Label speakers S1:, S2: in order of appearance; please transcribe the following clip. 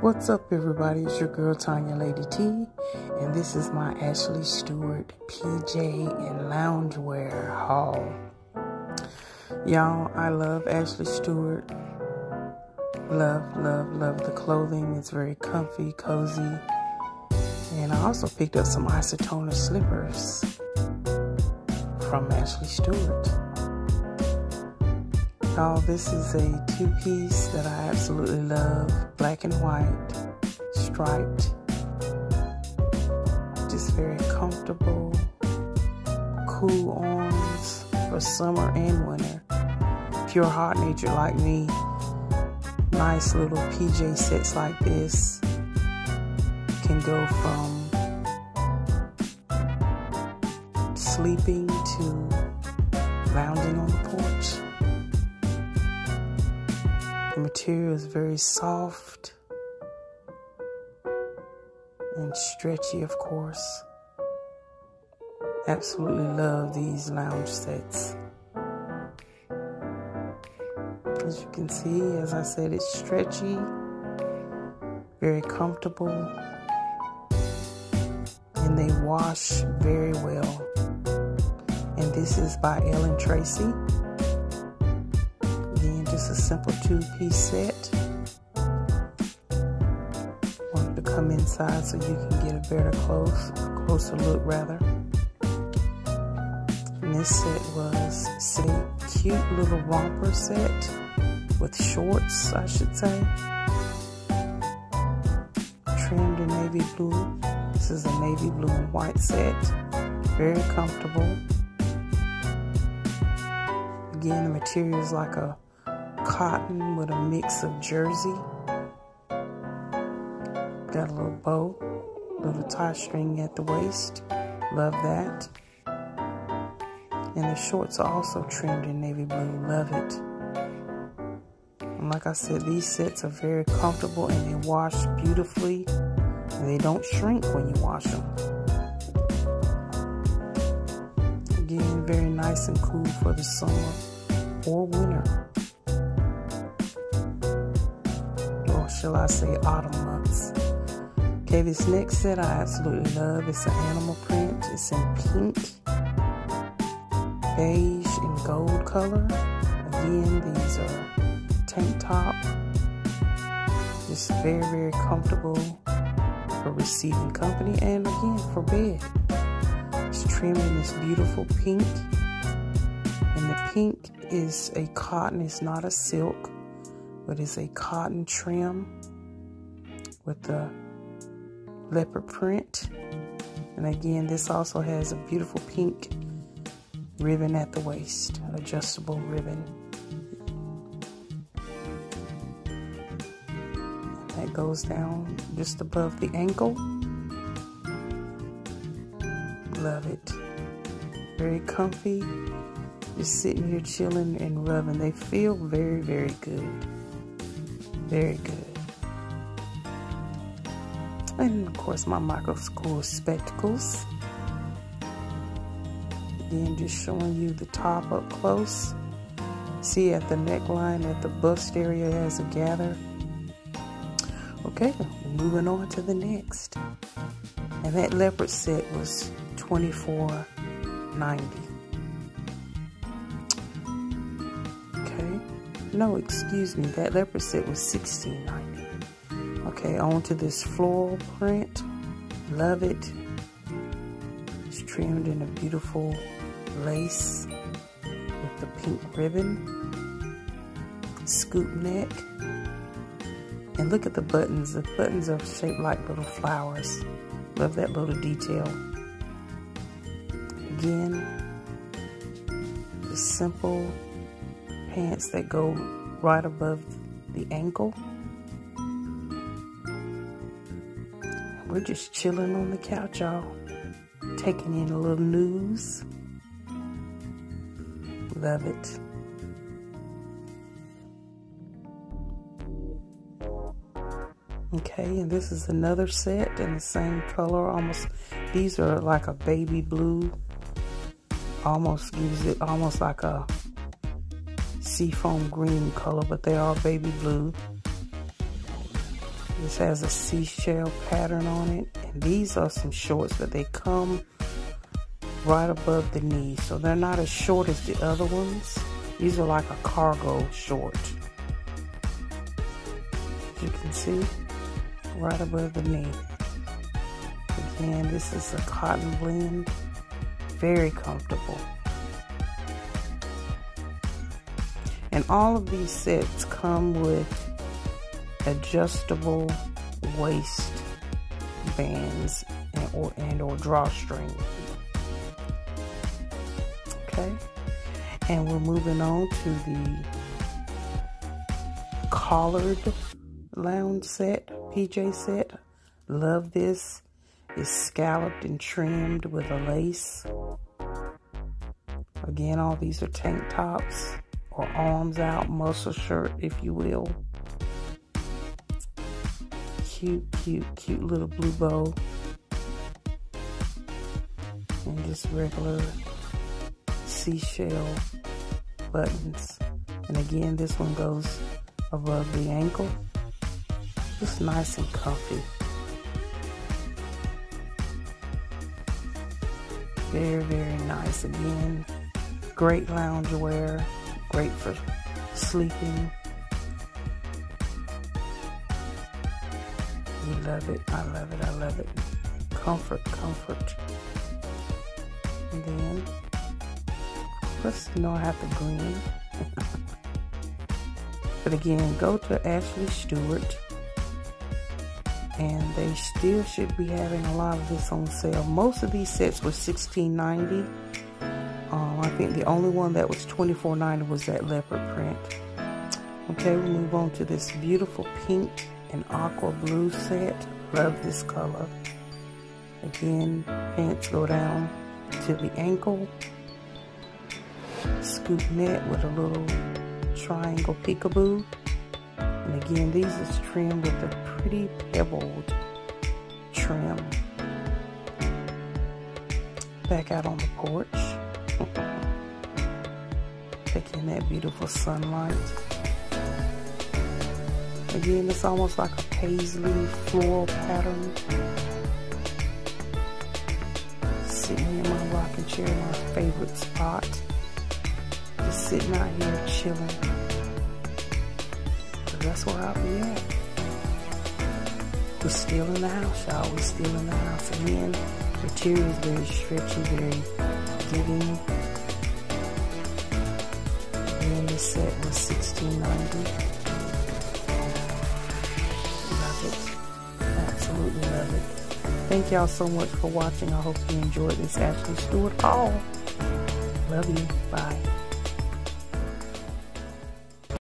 S1: What's up, everybody? It's your girl Tonya Lady T, and this is my Ashley Stewart PJ and loungewear haul. Y'all, I love Ashley Stewart. Love, love, love the clothing. It's very comfy, cozy. And I also picked up some Isotoner slippers from Ashley Stewart. Y'all, this is a two-piece that I absolutely love. Black and white, striped. Just very comfortable, cool arms for summer and winter. Pure heart nature like me. Nice little PJ sets like this can go from sleeping to lounging on the porch. The material is very soft and stretchy, of course. Absolutely love these lounge sets. As you can see, as I said, it's stretchy, very comfortable, and they wash very well. And this is by Ellen Tracy just a simple two-piece set. Wanted to come inside so you can get a better close, closer look rather. And this set was a cute little romper set with shorts, I should say. Trimmed in navy blue. This is a navy blue and white set. Very comfortable. Again, the material is like a cotton with a mix of jersey. Got a little bow, little tie string at the waist. Love that. And the shorts are also trimmed in navy blue. Love it. And like I said, these sets are very comfortable and they wash beautifully. And they don't shrink when you wash them. Again, very nice and cool for the summer or winter. Shall I say, autumn months. Okay, this next set I absolutely love. It's an animal print. It's in pink, beige, and gold color. Again, these are tank top. Just very, very comfortable for receiving company and again for bed. It's trimmed in this beautiful pink. And the pink is a cotton, it's not a silk but it's a cotton trim with the leopard print. And again, this also has a beautiful pink ribbon at the waist, adjustable ribbon. That goes down just above the ankle. Love it. Very comfy. Just sitting here chilling and rubbing. They feel very, very good. Very good. And of course my Kors spectacles. Again, just showing you the top up close. See at the neckline, at the bust area has a gather. Okay, moving on to the next. And that leopard set was $24.90. No, excuse me. That leopard set was $16.90. Okay, on to this floral print. Love it. It's trimmed in a beautiful lace with the pink ribbon. Scoop neck. And look at the buttons. The buttons are shaped like little flowers. Love that little detail. Again, the simple pants that go right above the ankle. We're just chilling on the couch, y'all. Taking in a little news. Love it. Okay, and this is another set in the same color. Almost, these are like a baby blue. Almost gives it almost like a seafoam green color, but they are baby blue. This has a seashell pattern on it. And these are some shorts, but they come right above the knee. So they're not as short as the other ones. These are like a cargo short. As you can see, right above the knee. Again, this is a cotton blend. Very comfortable. And all of these sets come with adjustable waist bands and or, and or drawstring. Okay, and we're moving on to the collared lounge set, PJ set. Love this. It's scalloped and trimmed with a lace. Again, all these are tank tops or arms out muscle shirt, if you will. Cute, cute, cute little blue bow. And just regular seashell buttons. And again, this one goes above the ankle. Just nice and comfy. Very, very nice. Again, great lounge wear great for sleeping. We love it. I love it. I love it. Comfort, comfort. And then, you know have the green. but again, go to Ashley Stewart. And they still should be having a lot of this on sale. Most of these sets were $16.90 um, I think the only one that was $24.90 was that leopard print. Okay, we move on to this beautiful pink and aqua blue set. Love this color. Again, pants go down to the ankle. Scoop net with a little triangle peekaboo. And again, these is trimmed with a pretty pebbled trim. Back out on the porch. Taking that beautiful sunlight. Again, it's almost like a paisley floral pattern. Sitting in my rocking chair, my favorite spot. Just sitting out here chilling. But that's where I'll be at. We're still in the house, y'all. We're still in the house. Again, the material is very stretchy, very giving. The set was $16.90. Love it. Absolutely love it. Thank y'all so much for watching. I hope you enjoyed this Ashley Stewart haul. Love you. Bye.